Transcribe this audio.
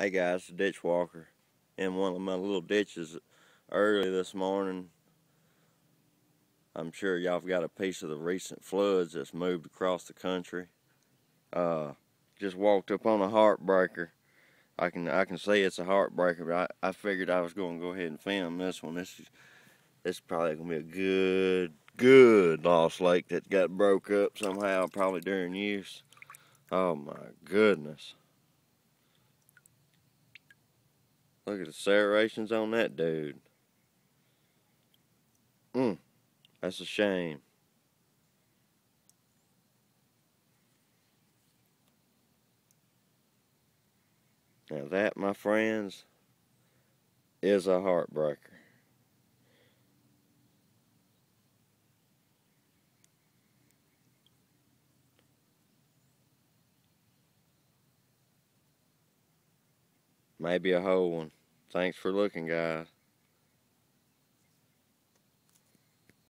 Hey guys, ditch walker in one of my little ditches early this morning. I'm sure y'all have got a piece of the recent floods that's moved across the country. Uh, just walked up on a heartbreaker. I can I can say it's a heartbreaker, but I, I figured I was going to go ahead and film this one. This is this is probably gonna be a good good lost lake that got broke up somehow, probably during use. Oh my goodness. Look at the serrations on that dude. Mm, that's a shame. Now that, my friends, is a heartbreaker. Maybe a whole one. Thanks for looking, guys.